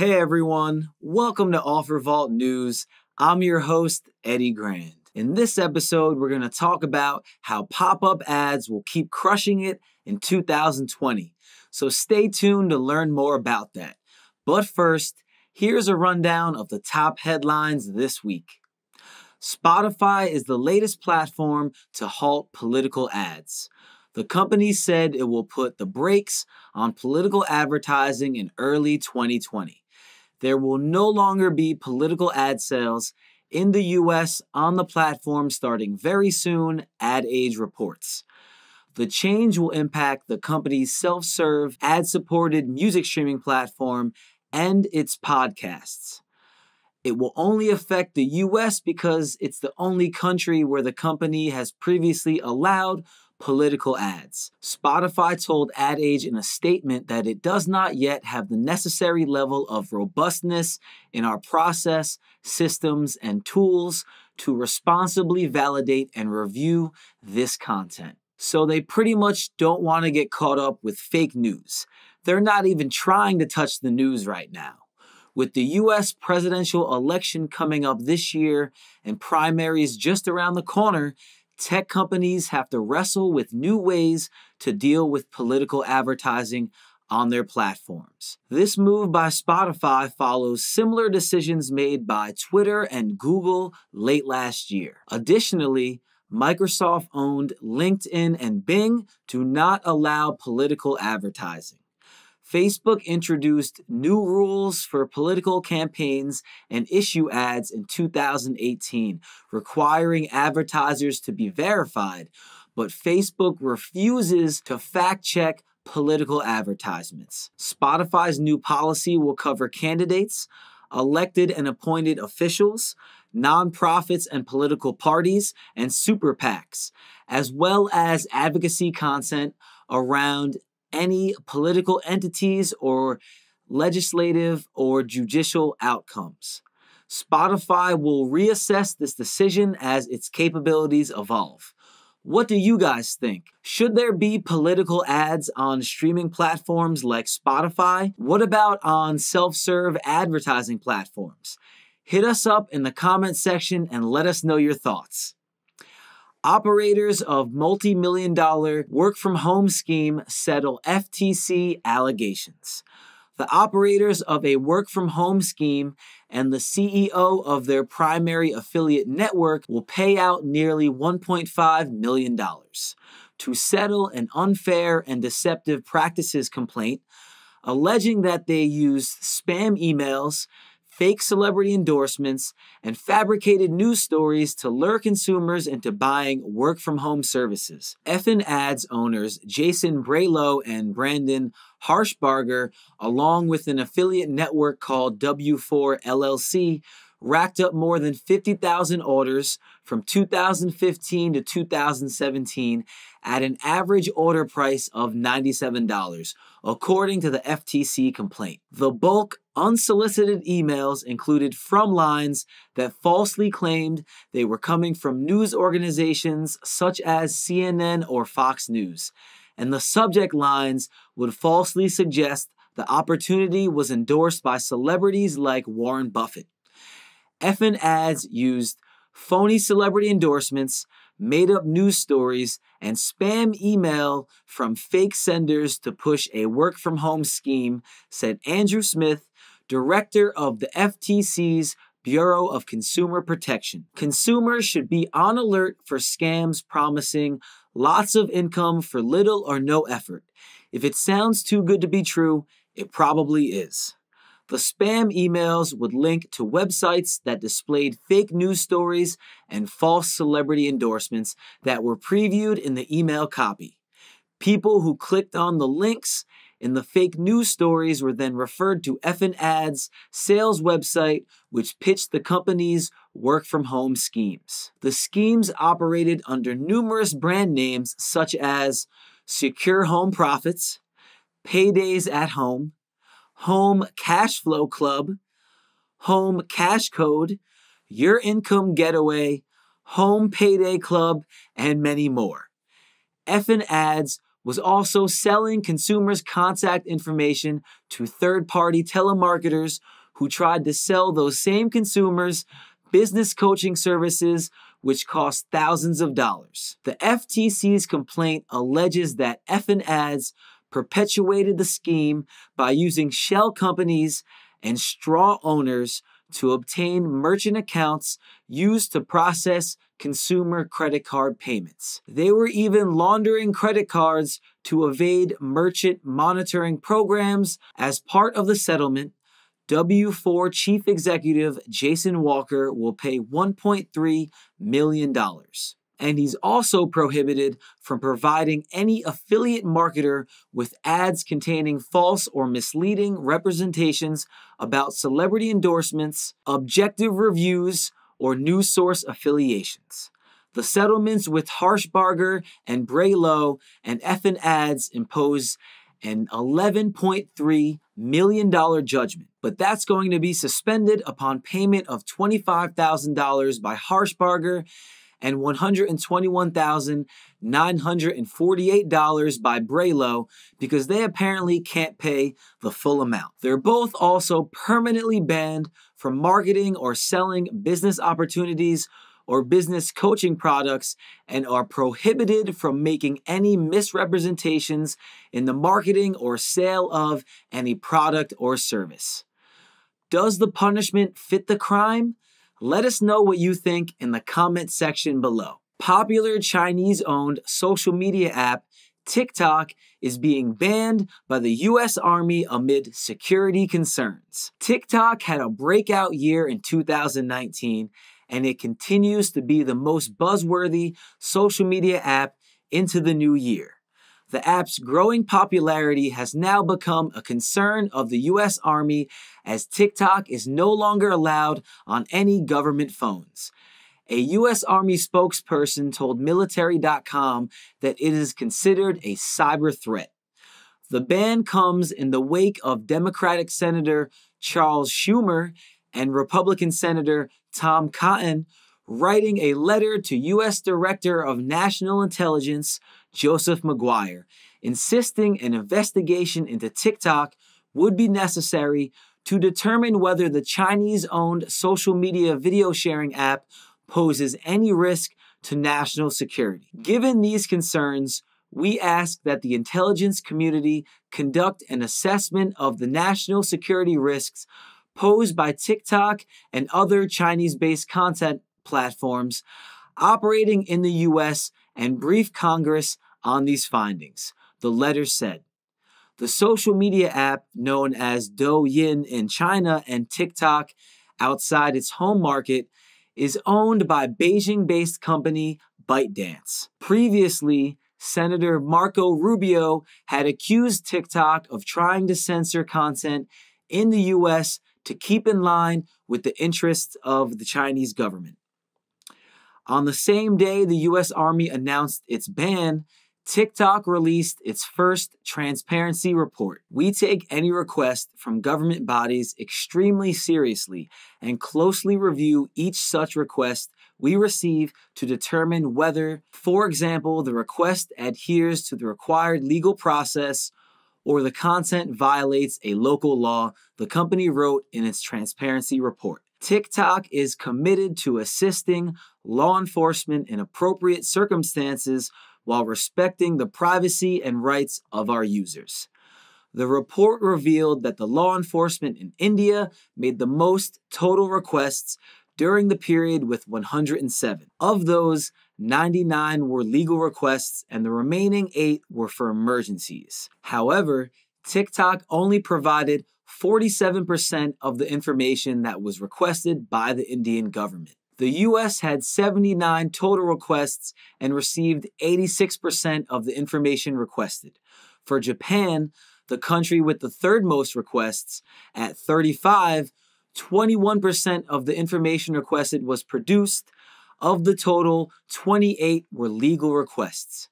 Hey everyone, welcome to Offer Vault News. I'm your host, Eddie Grand. In this episode, we're going to talk about how pop up ads will keep crushing it in 2020. So stay tuned to learn more about that. But first, here's a rundown of the top headlines this week. Spotify is the latest platform to halt political ads. The company said it will put the brakes on political advertising in early 2020. There will no longer be political ad sales in the US on the platform starting very soon, Ad Age reports. The change will impact the company's self serve, ad supported music streaming platform and its podcasts. It will only affect the US because it's the only country where the company has previously allowed political ads. Spotify told Ad Age in a statement that it does not yet have the necessary level of robustness in our process, systems, and tools to responsibly validate and review this content. So they pretty much don't want to get caught up with fake news. They're not even trying to touch the news right now. With the US presidential election coming up this year and primaries just around the corner, tech companies have to wrestle with new ways to deal with political advertising on their platforms. This move by Spotify follows similar decisions made by Twitter and Google late last year. Additionally, Microsoft owned LinkedIn and Bing do not allow political advertising. Facebook introduced new rules for political campaigns and issue ads in 2018, requiring advertisers to be verified, but Facebook refuses to fact check political advertisements. Spotify's new policy will cover candidates, elected and appointed officials, nonprofits and political parties, and super PACs, as well as advocacy content around any political entities or legislative or judicial outcomes. Spotify will reassess this decision as its capabilities evolve. What do you guys think? Should there be political ads on streaming platforms like Spotify? What about on self serve advertising platforms? Hit us up in the comment section and let us know your thoughts. Operators of multi million dollar work from home scheme settle FTC allegations. The operators of a work from home scheme and the CEO of their primary affiliate network will pay out nearly $1.5 million to settle an unfair and deceptive practices complaint alleging that they used spam emails fake celebrity endorsements, and fabricated news stories to lure consumers into buying work from home services. Effen Ads owners Jason Brailow and Brandon Harshbarger, along with an affiliate network called W4 LLC, racked up more than 50,000 orders from 2015 to 2017 at an average order price of $97, according to the FTC complaint. The bulk unsolicited emails included from lines that falsely claimed they were coming from news organizations such as CNN or Fox News, and the subject lines would falsely suggest the opportunity was endorsed by celebrities like Warren Buffett. Effen Ads used phony celebrity endorsements, made up news stories, and spam email from fake senders to push a work from home scheme, said Andrew Smith, director of the FTC's Bureau of Consumer Protection. Consumers should be on alert for scams promising lots of income for little or no effort. If it sounds too good to be true, it probably is. The spam emails would link to websites that displayed fake news stories and false celebrity endorsements that were previewed in the email copy. People who clicked on the links in the fake news stories were then referred to Effen Ads sales website, which pitched the company's work from home schemes. The schemes operated under numerous brand names such as Secure Home Profits, Paydays at Home, Home Cash Flow Club, Home Cash Code, Your Income Getaway, Home Payday Club, and many more. Effen Ads was also selling consumers' contact information to third party telemarketers who tried to sell those same consumers business coaching services which cost thousands of dollars. The FTC's complaint alleges that Effen Ads perpetuated the scheme by using shell companies and straw owners to obtain merchant accounts used to process consumer credit card payments. They were even laundering credit cards to evade merchant monitoring programs. As part of the settlement, W4 Chief Executive Jason Walker will pay $1.3 million. And he's also prohibited from providing any affiliate marketer with ads containing false or misleading representations about celebrity endorsements, objective reviews, or news source affiliations. The settlements with Harshbarger and Brailow and Effen Ads impose an $11.3 million judgment, but that's going to be suspended upon payment of $25,000 by Harshbarger and $121,948 by Brailow because they apparently can't pay the full amount. They're both also permanently banned from marketing or selling business opportunities or business coaching products and are prohibited from making any misrepresentations in the marketing or sale of any product or service. Does the punishment fit the crime? Let us know what you think in the comment section below. Popular Chinese owned social media app TikTok is being banned by the US Army amid security concerns. TikTok had a breakout year in 2019 and it continues to be the most buzzworthy social media app into the new year. The app's growing popularity has now become a concern of the US Army as TikTok is no longer allowed on any government phones. A U.S. Army spokesperson told Military.com that it is considered a cyber threat. The ban comes in the wake of Democratic Senator Charles Schumer and Republican Senator Tom Cotton writing a letter to U.S. Director of National Intelligence Joseph Maguire, insisting an investigation into TikTok would be necessary to determine whether the Chinese owned social media video sharing app poses any risk to national security. Given these concerns, we ask that the intelligence community conduct an assessment of the national security risks posed by TikTok and other Chinese based content platforms operating in the US and brief Congress on these findings. The letter said the social media app known as Douyin in China and TikTok outside its home market is owned by Beijing based company ByteDance. Previously, Senator Marco Rubio had accused TikTok of trying to censor content in the US to keep in line with the interests of the Chinese government. On the same day the US Army announced its ban, TikTok released its first transparency report. We take any request from government bodies extremely seriously and closely review each such request we receive to determine whether, for example, the request adheres to the required legal process or the content violates a local law, the company wrote in its transparency report. TikTok is committed to assisting law enforcement in appropriate circumstances while respecting the privacy and rights of our users. The report revealed that the law enforcement in India made the most total requests during the period with 107. Of those, 99 were legal requests and the remaining 8 were for emergencies. However, TikTok only provided 47% of the information that was requested by the Indian government. The US had 79 total requests and received 86% of the information requested. For Japan, the country with the third most requests, at 35, 21% of the information requested was produced. Of the total, 28 were legal requests.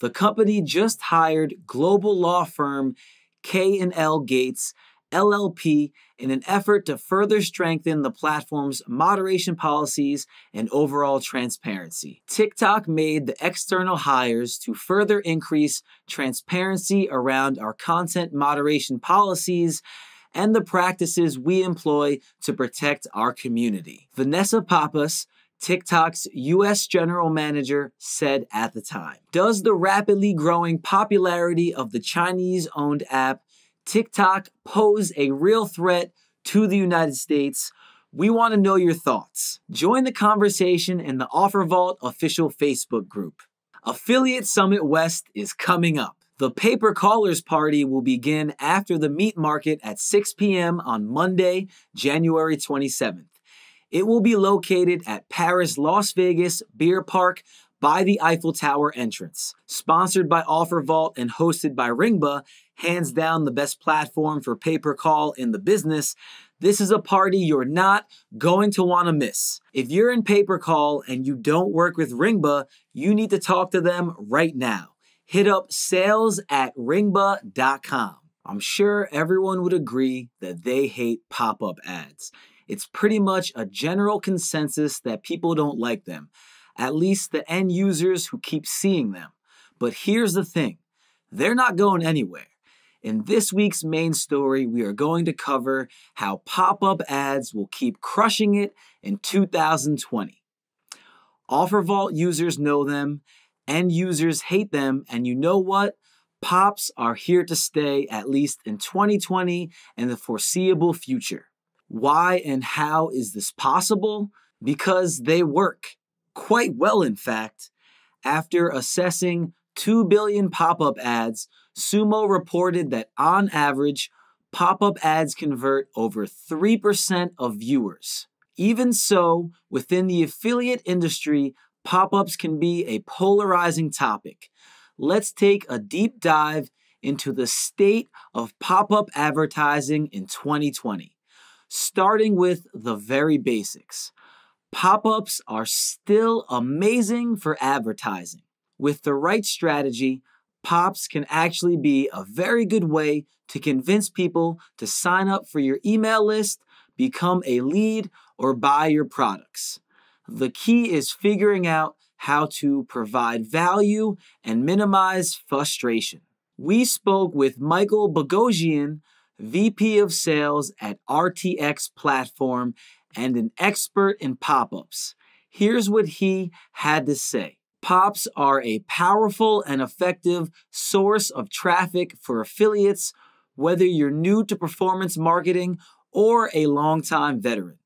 The company just hired global law firm K&L Gates LLP in an effort to further strengthen the platform's moderation policies and overall transparency. TikTok made the external hires to further increase transparency around our content moderation policies and the practices we employ to protect our community. Vanessa Pappas, TikTok's US general manager said at the time. Does the rapidly growing popularity of the Chinese owned app TikTok pose a real threat to the United States? We want to know your thoughts. Join the conversation in the Offer Vault official Facebook group. Affiliate Summit West is coming up. The Pay Per Callers Party will begin after the meat market at 6 p.m. on Monday, January 27th. It will be located at Paris Las Vegas Beer Park by the Eiffel Tower entrance. Sponsored by Offer Vault and hosted by Ringba, hands down the best platform for pay per call in the business. This is a party you're not going to want to miss. If you're in pay per call and you don't work with Ringba, you need to talk to them right now. Hit up sales at ringba.com. I'm sure everyone would agree that they hate pop up ads it's pretty much a general consensus that people don't like them, at least the end users who keep seeing them. But here's the thing they're not going anywhere. In this week's main story, we are going to cover how pop up ads will keep crushing it in 2020. Offer Vault users know them, end users hate them, and you know what? Pops are here to stay at least in 2020 and the foreseeable future. Why and how is this possible? Because they work quite well, in fact. After assessing 2 billion pop up ads, Sumo reported that on average, pop up ads convert over 3% of viewers. Even so, within the affiliate industry, pop ups can be a polarizing topic. Let's take a deep dive into the state of pop up advertising in 2020 starting with the very basics. Pop ups are still amazing for advertising. With the right strategy, pops can actually be a very good way to convince people to sign up for your email list, become a lead, or buy your products. The key is figuring out how to provide value and minimize frustration. We spoke with Michael Bogosian VP of Sales at RTX Platform and an expert in pop ups. Here's what he had to say. Pops are a powerful and effective source of traffic for affiliates, whether you're new to performance marketing or a longtime veteran.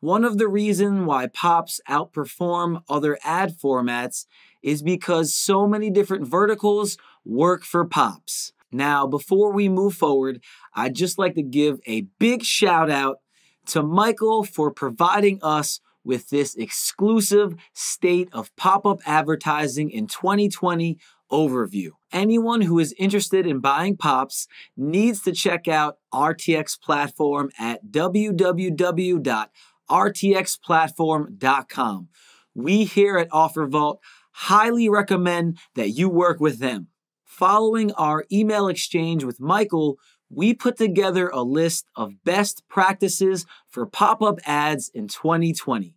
One of the reasons why Pops outperform other ad formats is because so many different verticals work for Pops. Now, before we move forward, I'd just like to give a big shout out to Michael for providing us with this exclusive state of pop up advertising in 2020 overview. Anyone who is interested in buying pops needs to check out RTX Platform at www.rtxplatform.com. We here at Offer Vault highly recommend that you work with them. Following our email exchange with Michael, we put together a list of best practices for pop up ads in 2020.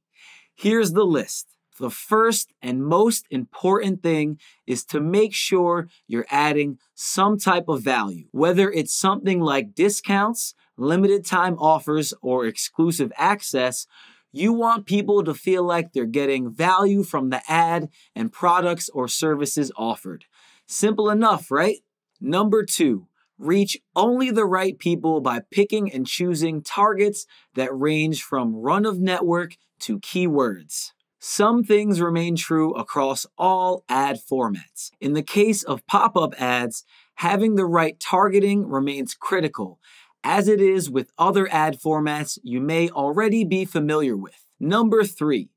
Here's the list. The first and most important thing is to make sure you're adding some type of value, whether it's something like discounts, limited time offers, or exclusive access. You want people to feel like they're getting value from the ad and products or services offered. Simple enough, right? Number two, reach only the right people by picking and choosing targets that range from run of network to keywords. Some things remain true across all ad formats. In the case of pop up ads, having the right targeting remains critical, as it is with other ad formats you may already be familiar with. Number three,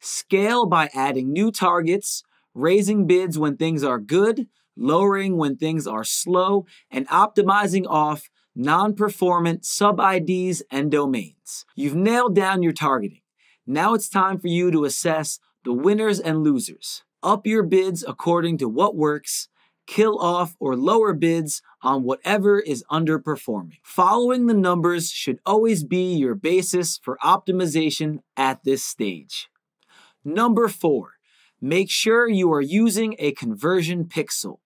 scale by adding new targets, raising bids when things are good, lowering when things are slow, and optimizing off non performant sub IDs and domains. You've nailed down your targeting. Now it's time for you to assess the winners and losers. Up your bids according to what works, kill off, or lower bids on whatever is underperforming. Following the numbers should always be your basis for optimization at this stage. Number four, make sure you are using a conversion pixel.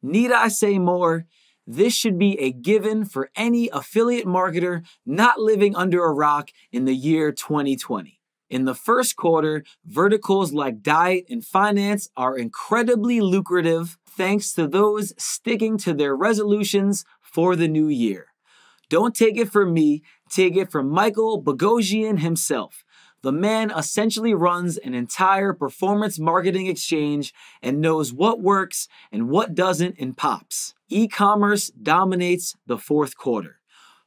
Need I say more? This should be a given for any affiliate marketer not living under a rock in the year 2020. In the first quarter, verticals like diet and finance are incredibly lucrative thanks to those sticking to their resolutions for the new year. Don't take it from me, take it from Michael Bogosian himself. The man essentially runs an entire performance marketing exchange and knows what works and what doesn't in pops. E commerce dominates the fourth quarter.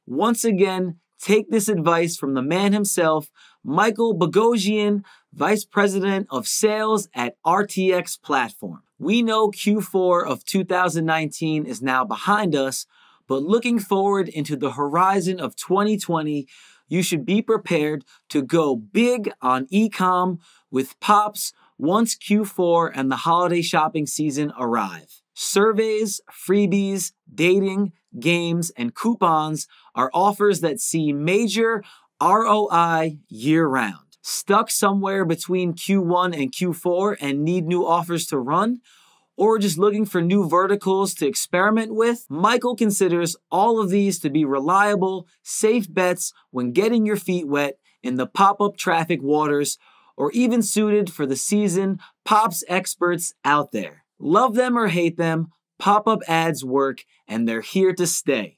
Once again, take this advice from the man himself, Michael Bogosian, Vice President of Sales at RTX Platform. We know Q4 of 2019 is now behind us, but looking forward into the horizon of 2020, you should be prepared to go big on ecom with pops once Q4 and the holiday shopping season arrive. Surveys, freebies, dating, games, and coupons are offers that see major ROI year round. Stuck somewhere between Q1 and Q4 and need new offers to run? Or just looking for new verticals to experiment with, Michael considers all of these to be reliable, safe bets when getting your feet wet in the pop up traffic waters or even suited for the season pops experts out there. Love them or hate them, pop up ads work and they're here to stay.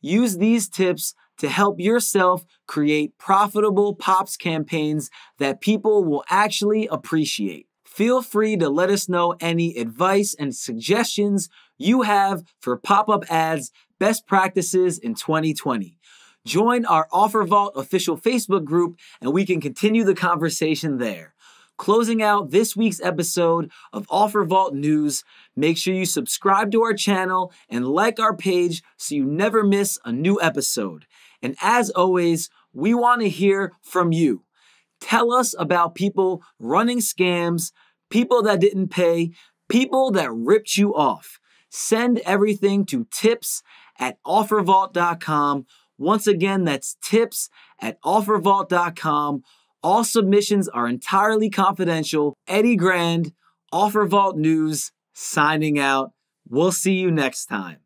Use these tips to help yourself create profitable POPs campaigns that people will actually appreciate. Feel free to let us know any advice and suggestions you have for pop up ads best practices in 2020. Join our Offer Vault official Facebook group and we can continue the conversation there. Closing out this week's episode of Offer Vault News, make sure you subscribe to our channel and like our page so you never miss a new episode. And as always, we want to hear from you. Tell us about people running scams people that didn't pay, people that ripped you off. Send everything to tips at offervault.com. Once again, that's tips at offervault.com. All submissions are entirely confidential. Eddie Grand, Offer Vault News, signing out. We'll see you next time.